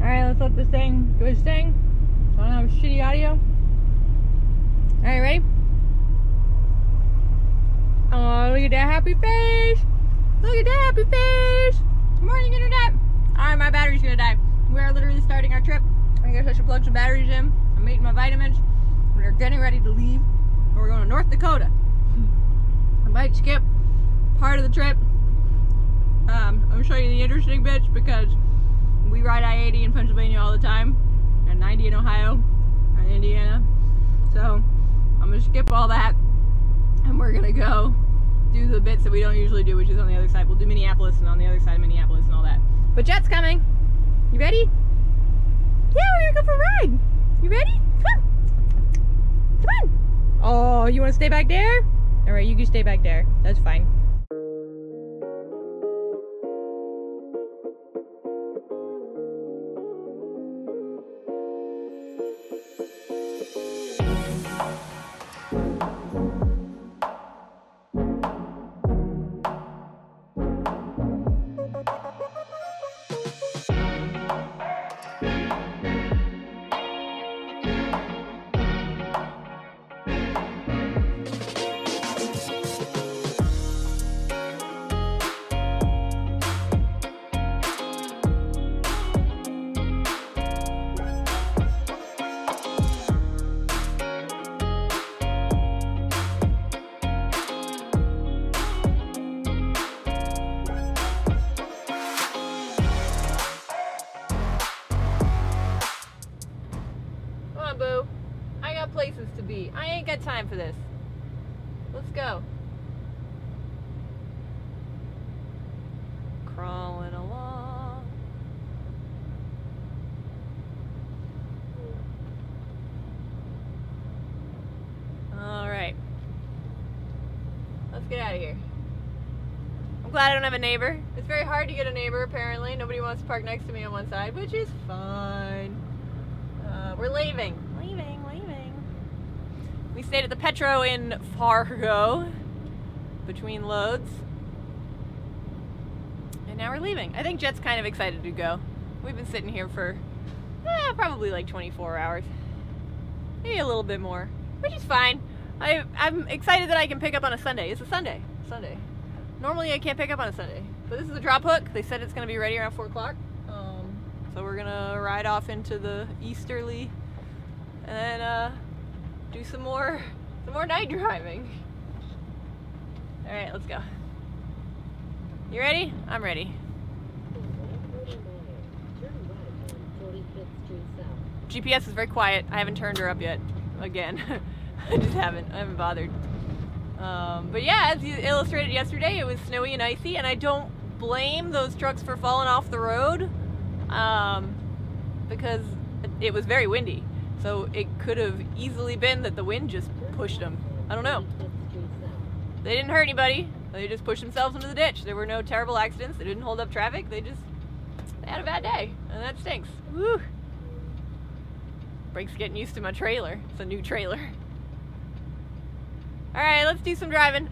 Alright, let's let this thing do its thing. I don't have shitty audio. Alright, ready? Oh, look at that happy face! Look at that happy face! Good morning, internet! Alright, my battery's gonna die. We are literally starting our trip. I guess I should plug some batteries in. I'm eating my vitamins. We're getting ready to leave. We're going to North Dakota. I might skip part of the trip. Um, I'm gonna show you the interesting bits because we ride I-80 in Pennsylvania all the time, and 90 in Ohio, and Indiana. So I'm gonna skip all that, and we're gonna go do the bits that we don't usually do, which is on the other side. We'll do Minneapolis and on the other side of Minneapolis and all that. But Jet's coming. You ready? Yeah, we're gonna go for a ride. You ready? Come on. Come on. Oh, you wanna stay back there? All right, you can stay back there. That's fine. I'm glad I don't have a neighbor. It's very hard to get a neighbor, apparently. Nobody wants to park next to me on one side, which is fine. Uh, we're leaving. Leaving, leaving. We stayed at the Petro in Fargo between loads. And now we're leaving. I think Jet's kind of excited to go. We've been sitting here for eh, probably like 24 hours. Maybe a little bit more, which is fine. I, I'm excited that I can pick up on a Sunday. It's a Sunday. Sunday. Normally I can't pick up on a Sunday. But this is a drop hook. They said it's going to be ready around 4 o'clock. Um, so we're gonna ride off into the easterly and then uh, do some more some more night driving. Alright, let's go. You ready? I'm ready. GPS is very quiet. I haven't turned her up yet. Again. I just haven't. I haven't bothered. Um, but yeah, as you illustrated yesterday, it was snowy and icy, and I don't blame those trucks for falling off the road um, because it was very windy. So it could have easily been that the wind just pushed them. I don't know. They didn't hurt anybody. They just pushed themselves into the ditch. There were no terrible accidents. They didn't hold up traffic. They just they had a bad day, and that stinks. Woo! Brakes getting used to my trailer. It's a new trailer. Let's do some driving.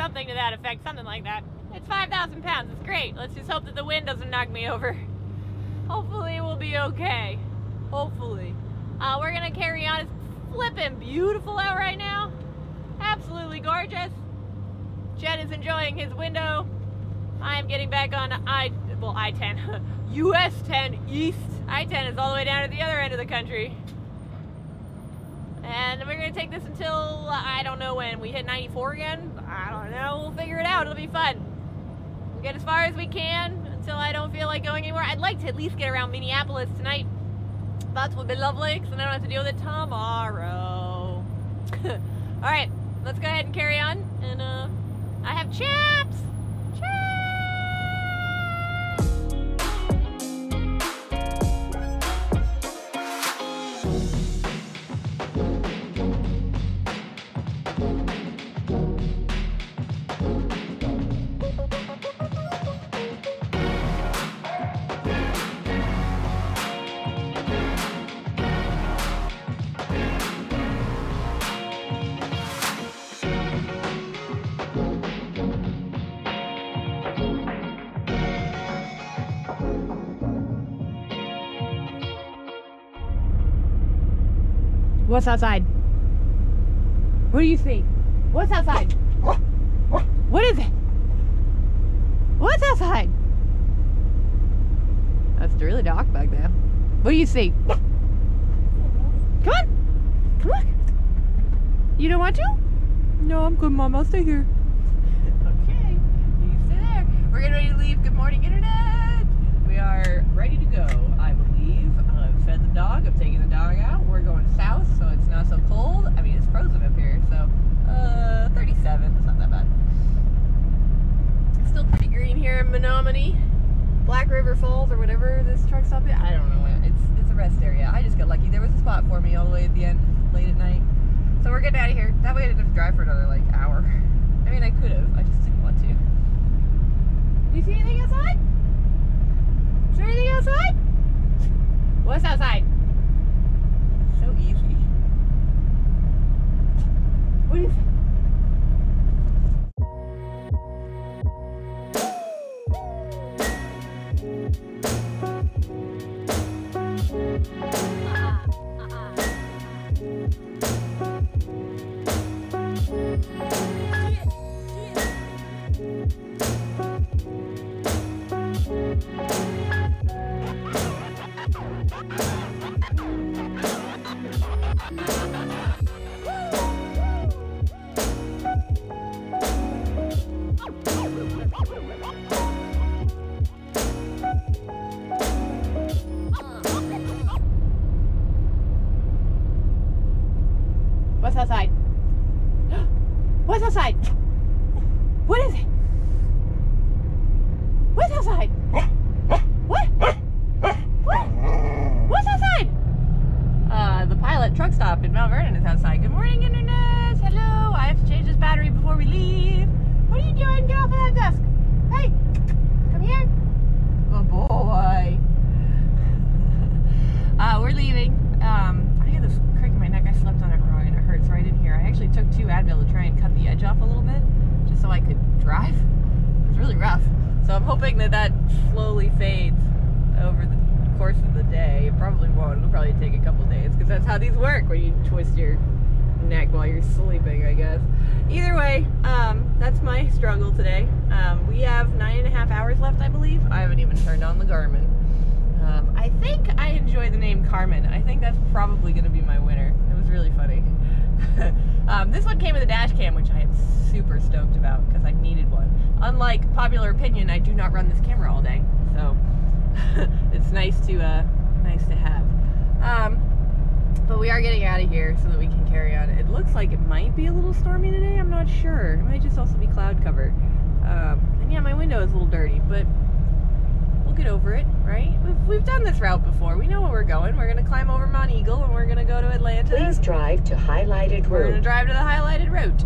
Something to that effect, something like that. It's 5,000 pounds, it's great. Let's just hope that the wind doesn't knock me over. Hopefully, we'll be okay. Hopefully. Uh, we're gonna carry on. It's flipping beautiful out right now. Absolutely gorgeous. Jet is enjoying his window. I'm getting back on I, well, I-10, US 10 East. I-10 is all the way down to the other end of the country. And we're gonna take this until I don't know when we hit 94 again. Know. We'll figure it out. It'll be fun. We'll get as far as we can until I don't feel like going anywhere. I'd like to at least get around Minneapolis tonight. that would be lovely because then I don't have to deal with it tomorrow. All right, let's go ahead and carry on. And uh, I have chips. What's outside? What do you see? What's outside? What is it? What's outside? That's really dark back there. What do you see? Come on. Come on. You don't want to? No, I'm good, Mom. I'll stay here. okay. You stay there. We're getting ready to leave. Good morning, Internet. We are ready to go, I believe. I've fed the dog. I've taken the dog out. We're going south, so it's not so cold. I mean, it's frozen up here, so uh, 37. That's not that bad. It's still pretty green here in Menomonie. Black River Falls or whatever this truck stop is. I don't know. It's it's a rest area. I just got lucky. There was a spot for me all the way at the end, late at night. So we're getting out of here. That way I didn't have to drive for another like hour. I mean, I could have. I just didn't want to. You see anything outside? Is there anything outside? What's outside? So easy. What is it? Two Advil to try and cut the edge off a little bit, just so I could drive. It was really rough. So I'm hoping that that slowly fades over the course of the day. It probably won't. It'll probably take a couple days because that's how these work when you twist your neck while you're sleeping, I guess. Either way, um, that's my struggle today. Um, we have nine and a half hours left, I believe. I haven't even turned on the Garmin. Um, I think I enjoy the name Carmen. I think that's probably going to be my winner. It was really funny. um, this one came with a dash cam, which I am super stoked about because I needed one. Unlike popular opinion, I do not run this camera all day, so it's nice to uh, nice to have. Um, but we are getting out of here so that we can carry on. It looks like it might be a little stormy today. I'm not sure. It might just also be cloud cover. Um, and yeah, my window is a little dirty, but get over it, right? We've, we've done this route before. We know where we're going. We're going to climb over Monteagle and we're going to go to Atlanta. Please drive to highlighted route. We're going to drive to the highlighted route.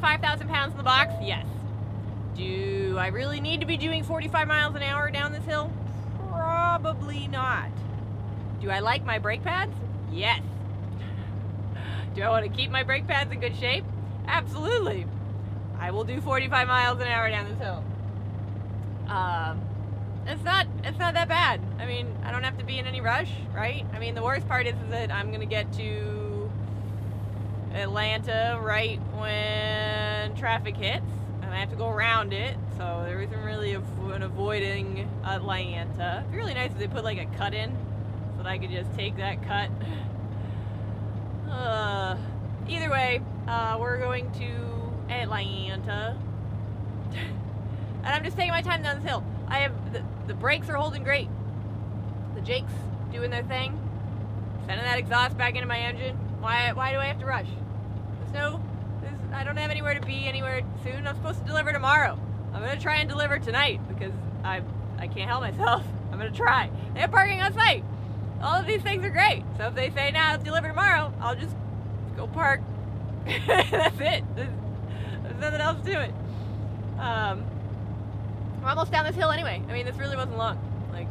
10 pounds in the box? Yes. Do I really need to be doing 45 miles an hour down this hill? Probably not. Do I like my brake pads? Yes. Do I want to keep my brake pads in good shape? Absolutely. I will do 45 miles an hour down this hill. Um, it's not it's not that bad. I mean, I don't have to be in any rush, right? I mean, the worst part is, is that I'm gonna get to Atlanta right when traffic hits, and I have to go around it. So there isn't really an avoiding Atlanta. It'd be really nice if they put like a cut in, so that I could just take that cut. Uh, either way, uh, we're going to Atlanta. and I'm just taking my time down this hill. I have the, the brakes are holding great. The Jake's doing their thing. Sending that exhaust back into my engine. Why why do I have to rush? There's no there's, I don't have anywhere to be anywhere soon. I'm supposed to deliver tomorrow. I'm gonna try and deliver tonight because I I can't help myself. I'm gonna try. They have parking on site. All of these things are great. So if they say now nah, deliver tomorrow, I'll just go park. That's it. There's, there's nothing else to it. Um, we're almost down this hill anyway. I mean, this really wasn't long. Like,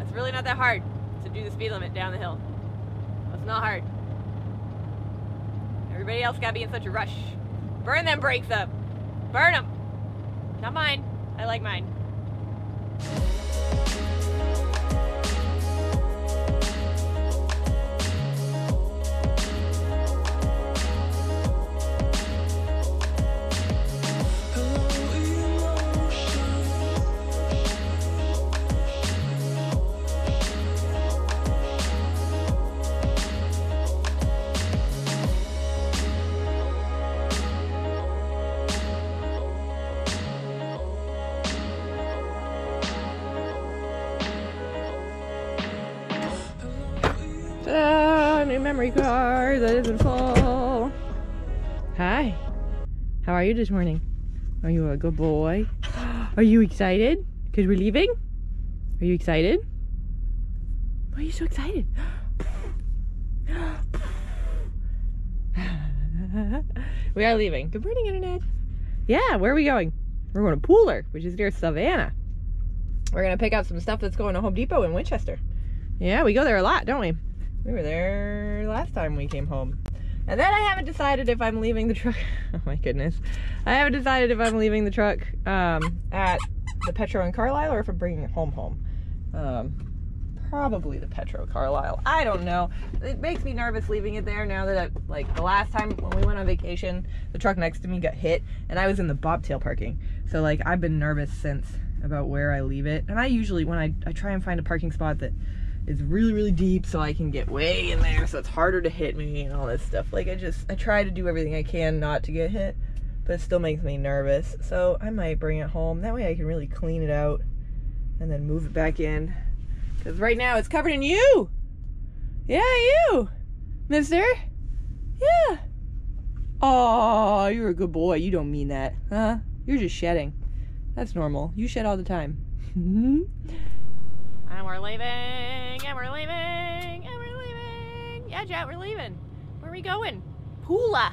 it's really not that hard to do the speed limit down the hill. It's not hard. Everybody else gotta be in such a rush. Burn them brakes up. Burn them. Not mine. I like mine. New memory card that isn't full. Hi. How are you this morning? Are you a good boy? Are you excited? Because we're leaving? Are you excited? Why are you so excited? we are leaving. Good morning, Internet. Yeah, where are we going? We're going to Pooler, which is near Savannah. We're going to pick up some stuff that's going to Home Depot in Winchester. Yeah, we go there a lot, don't we? We were there last time we came home. And then I haven't decided if I'm leaving the truck. Oh my goodness. I haven't decided if I'm leaving the truck um, at the Petro in Carlisle or if I'm bringing it home home. Um, probably the Petro Carlisle. I don't know. It makes me nervous leaving it there now that I, like the last time when we went on vacation, the truck next to me got hit and I was in the bobtail parking. So like I've been nervous since about where I leave it. And I usually when I, I try and find a parking spot that is really really deep so I can get way in there so it's harder to hit me and all this stuff. Like I just I try to do everything I can not to get hit, but it still makes me nervous. So I might bring it home. That way I can really clean it out and then move it back in. Cuz right now it's covered in you. Yeah, you. Mister? Yeah. Oh, you're a good boy. You don't mean that. Huh? You're just shedding. That's normal. You shed all the time. Mm-hmm. And we're leaving, and we're leaving, and we're leaving. Yeah, Jet, we're leaving. Where are we going? Pooler.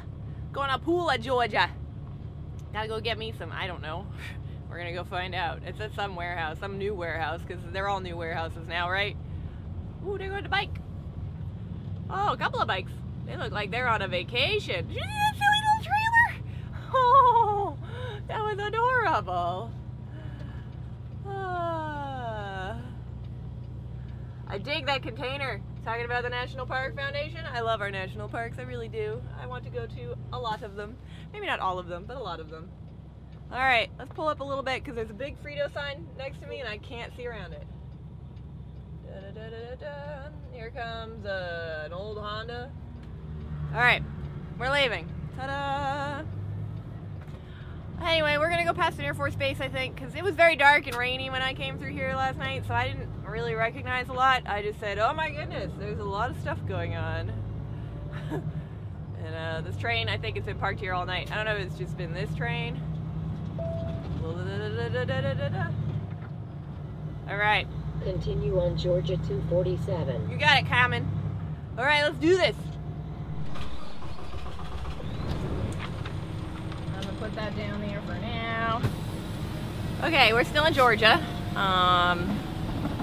Going to Pooler, Georgia. Gotta go get me some, I don't know. We're gonna go find out. It's at some warehouse, some new warehouse, because they're all new warehouses now, right? Ooh, they're going to bike. Oh, a couple of bikes. They look like they're on a vacation. Did you see that silly little trailer? Oh, that was adorable. Ah. I dig that container. Talking about the National Park Foundation. I love our national parks. I really do. I want to go to a lot of them. Maybe not all of them, but a lot of them. All right, let's pull up a little bit because there's a big Frito sign next to me and I can't see around it. Da, da, da, Here comes uh, an old Honda. All right, we're leaving. Ta-da! Anyway, we're gonna go past an Air Force Base, I think, because it was very dark and rainy when I came through here last night, so I didn't really recognize a lot. I just said, oh my goodness, there's a lot of stuff going on. and uh, this train, I think it's been parked here all night. I don't know if it's just been this train. All right, Continue on Georgia 247. you got it, Common. All right, let's do this. I'm gonna put put that down there for now. Okay, we're still in Georgia. Um,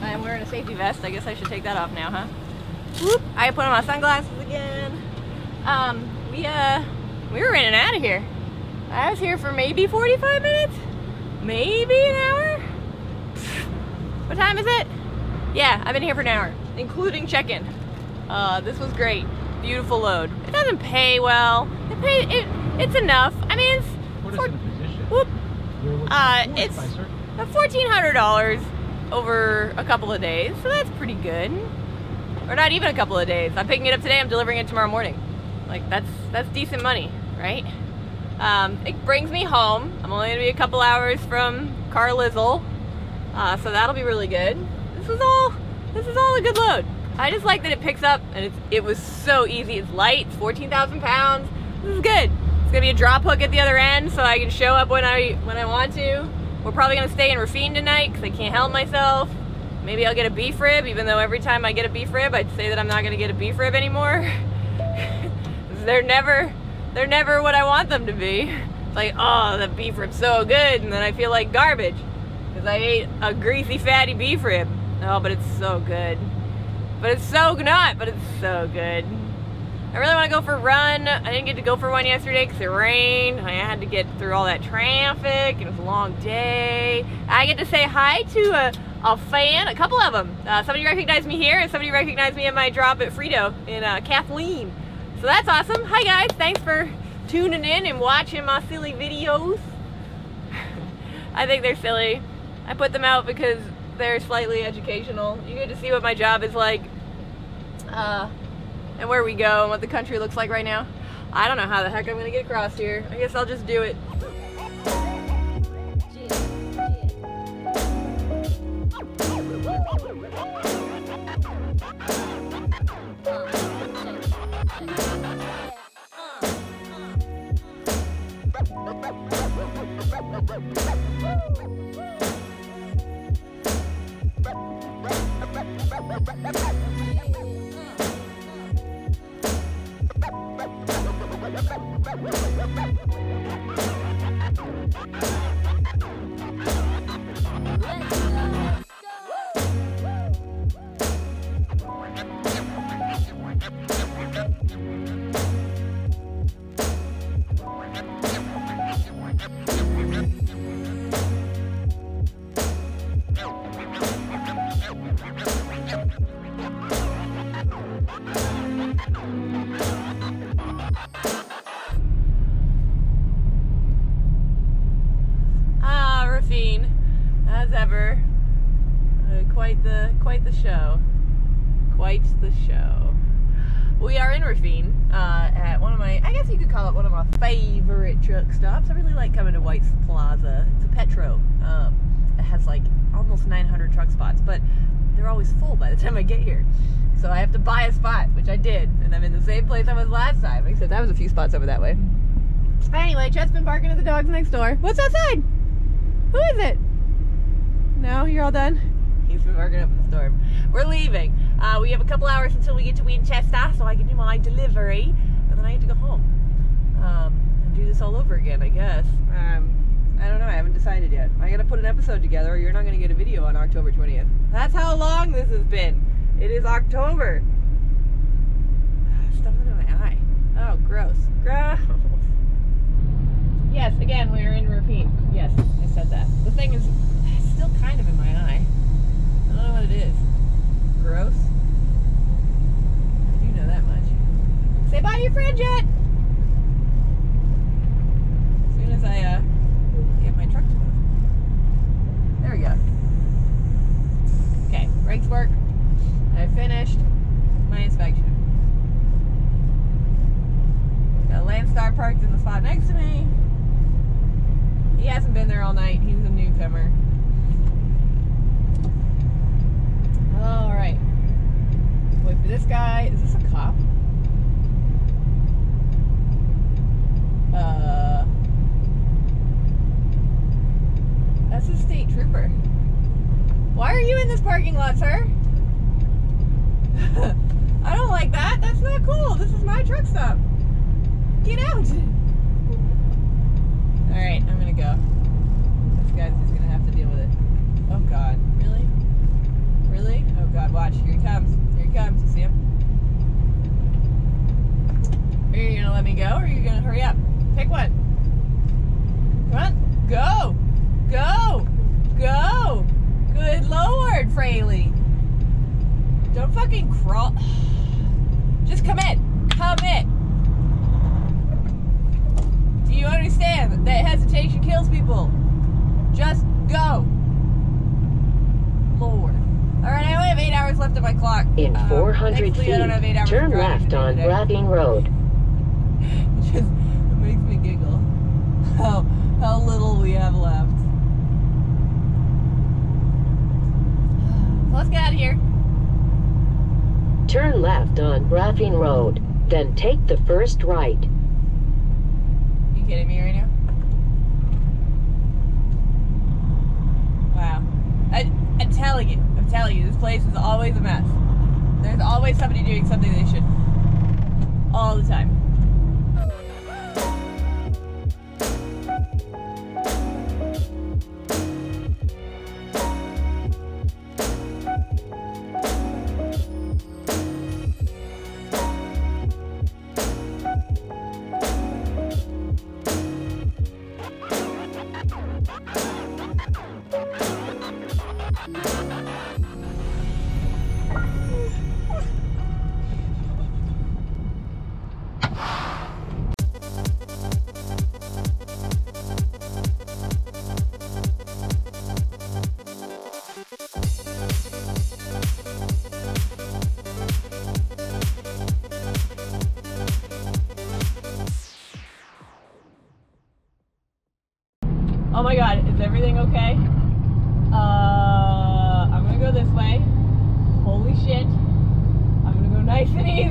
I'm wearing a safety vest. I guess I should take that off now, huh? Whoop! I put on my sunglasses again. Um, we uh, we were in and out of here. I was here for maybe 45 minutes, maybe an hour. What time is it? Yeah, I've been here for an hour, including check-in. Uh, this was great. Beautiful load. It doesn't pay well. It pay it. It's enough. I mean, it's Put us for- in a position. whoop, Where we're Uh, it's- fourteen hundred dollars over a couple of days, so that's pretty good. Or not even a couple of days. I'm picking it up today. I'm delivering it tomorrow morning. Like that's that's decent money, right? Um, it brings me home. I'm only gonna be a couple hours from Carlisle, uh, so that'll be really good. This is all this is all a good load. I just like that it picks up and it's it was so easy. It's light. It's 14,000 pounds. This is good. It's gonna be a drop hook at the other end, so I can show up when I when I want to. We're probably gonna stay in Raphine tonight because I can't help myself. Maybe I'll get a beef rib, even though every time I get a beef rib, I'd say that I'm not gonna get a beef rib anymore. they're never, they're never what I want them to be. It's like, oh, the beef rib's so good, and then I feel like garbage because I ate a greasy, fatty beef rib. Oh, but it's so good. But it's so not, but it's so good. I really want to go for a run. I didn't get to go for one yesterday because it rained. I had to get through all that traffic. It was a long day. I get to say hi to a, a fan, a couple of them. Uh, somebody recognized me here, and somebody recognized me at my drop at Frito in uh, Kathleen. So that's awesome. Hi guys, thanks for tuning in and watching my silly videos. I think they're silly. I put them out because they're slightly educational. You get to see what my job is like. Uh, and where we go and what the country looks like right now. I don't know how the heck I'm gonna get across here. I guess I'll just do it. Ah, Raphine, as ever, uh, quite the quite the show, quite the show. We are in Raphine uh, at one of my, I guess you could call it one of my favorite truck stops. I really like coming to White's Plaza. It's a Petro. Um, it has like almost 900 truck spots, but they're always full by the time I get here. So I have to buy a spot, which I did, and I'm in the same place I was last time, except I was a few spots over that way. Anyway, Jet's been barking at the dogs next door. What's outside? Who is it? No, you're all done. He's been barking up a storm. We're leaving. Uh, we have a couple hours until we get to Winchester, so I can do my delivery, and then I have to go home um, and do this all over again. I guess. Um, I don't know. I haven't decided yet. I gotta put an episode together, or you're not gonna get a video on October 20th. That's how long this has been. It is October. Ah, Stuff under my eye. Oh, gross. Gross. Yes, again, we are in repeat. Yes, I said that. The thing is, it's still kind of in my eye. I don't know what it is. Gross. I do know that much. Say bye to your friend, Jet! As soon as I, uh, get my truck to move. There we go. Okay, brakes work. I finished my inspection. Got a Landstar parked in the spot next to me. He hasn't been there all night. He's a newcomer. All right. Wait for this guy. Is this a cop? Uh, that's a state trooper. Why are you in this parking lot, sir? I don't like that. That's not cool. This is my truck stop. Get out. Alright, I'm gonna go. This guy's just gonna have to deal with it. Oh god. Really? Really? Oh god, watch. Here he comes. Here he comes. You see him? Are you gonna let me go or are you gonna hurry up? Pick one. Come on. Go! Go! Go! Good lord, Fraley. Don't fucking crawl. Just come in. Come in. Do you understand that hesitation kills people? Just go. Lord. Alright, I only have eight hours left on my clock. In Um, 400 thankfully I don't have eight feet, hours turn left on today. Road. It just it makes me giggle. How how little we have left. So let's get out of here. Turn left on Raphine Road. Then take the first right. You kidding me right now? Wow. I, I'm telling you, I'm telling you, this place is always a mess. There's always somebody doing something they shouldn't. All the time.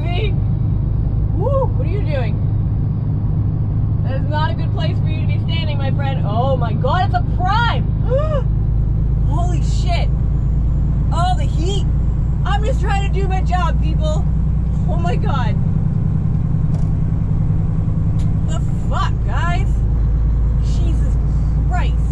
me. Woo, what are you doing? That is not a good place for you to be standing, my friend. Oh my god, it's a prime! Holy shit. Oh, the heat. I'm just trying to do my job, people. Oh my god. The fuck, guys? Jesus Christ.